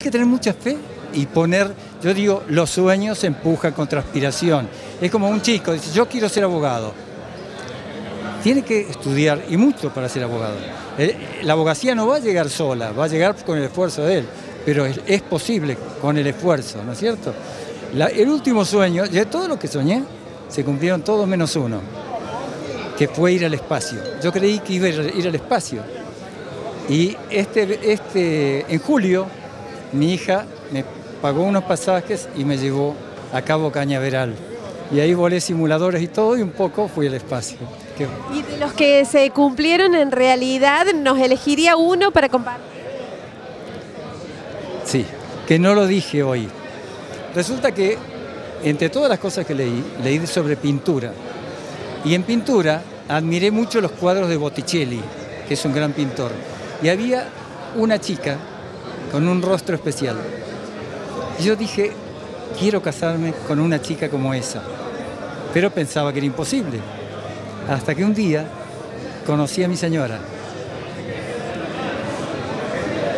Hay que tener mucha fe y poner, yo digo, los sueños empujan con transpiración. Es como un chico, dice, yo quiero ser abogado. Tiene que estudiar y mucho para ser abogado. Eh, la abogacía no va a llegar sola, va a llegar con el esfuerzo de él, pero es, posible con el esfuerzo, ¿no es cierto? El último sueño, de todo lo que soñé, se cumplieron todos menos uno, que fue ir al espacio. Yo creí que iba a ir al espacio. Y este, este, en julio, mi hija me pagó unos pasajes y me llevó a Cabo Cañaveral. Y ahí volé simuladores y todo, y un poco fui al espacio. Y de los que se cumplieron en realidad, nos elegiría uno para compartir. sí, que no lo dije hoy. Resulta que, entre todas las cosas que leí, leí sobre pintura. Y en pintura admiré mucho los cuadros de Botticelli, que es un gran pintor. Y había una chica con un rostro especial. Yo dije, quiero casarme con una chica como esa. Pero pensaba que era imposible. Hasta que un día conocí a mi señora.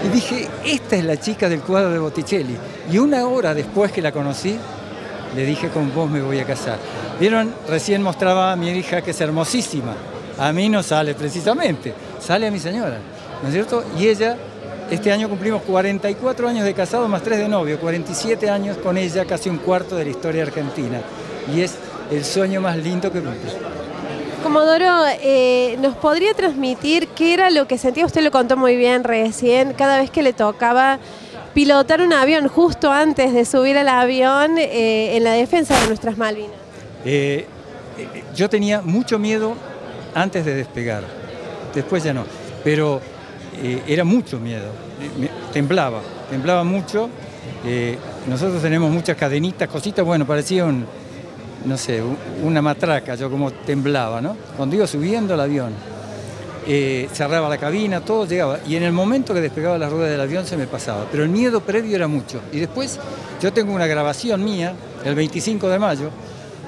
Y dije, esta es la chica del cuadro de Botticelli. Y una hora después que la conocí, le dije, con vos me voy a casar. Vieron, recién mostraba a mi hija que es hermosísima. A mí no sale precisamente, sale a mi señora, ¿no es cierto? Y ella, este año cumplimos 44 años de casado más 3 de novio, 47 años con ella, casi un cuarto de la historia argentina. Y es el sueño más lindo que cumplí. Comodoro, eh, ¿nos podría transmitir qué era lo que sentía? Usted lo contó muy bien recién, cada vez que le tocaba pilotar un avión justo antes de subir al avión eh, en la defensa de nuestras Malvinas. Eh, yo tenía mucho miedo antes de despegar, después ya no, pero eh, era mucho miedo, temblaba, temblaba mucho. Eh, nosotros tenemos muchas cadenitas, cositas, bueno, parecía no sé, una matraca, yo como temblaba, ¿no? Cuando iba subiendo el avión, eh, cerraba la cabina, todo llegaba, y en el momento que despegaba la rueda del avión se me pasaba, pero el miedo previo era mucho. Y después yo tengo una grabación mía, el 25 de mayo,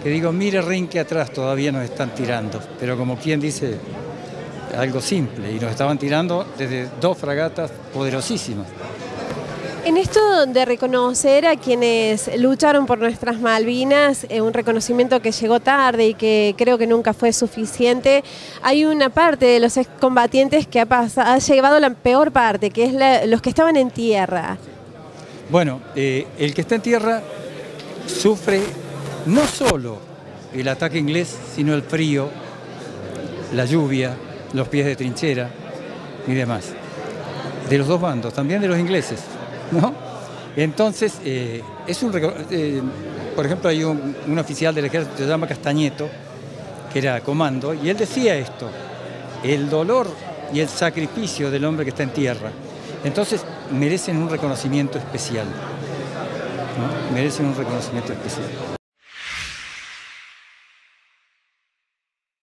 que digo, mire Rin que atrás todavía nos están tirando, pero como quien dice, algo simple, y nos estaban tirando desde dos fragatas poderosísimas. En esto de reconocer a quienes lucharon por nuestras Malvinas, eh, un reconocimiento que llegó tarde y que creo que nunca fue suficiente, hay una parte de los excombatientes que ha, pasa- ha llevado la peor parte, que es la- los que estaban en tierra. Bueno, eh, el que está en tierra sufre no solo el ataque inglés, sino el frío, la lluvia, los pies de trinchera y demás. De los dos bandos, también de los ingleses, ¿no? Entonces, eh, es un... eh, por ejemplo, hay un, un oficial del ejército se llama Castañeto, que era comando, y él decía esto, el dolor y el sacrificio del hombre que está en tierra. Entonces, merecen un reconocimiento especial. Merecen un reconocimiento especial.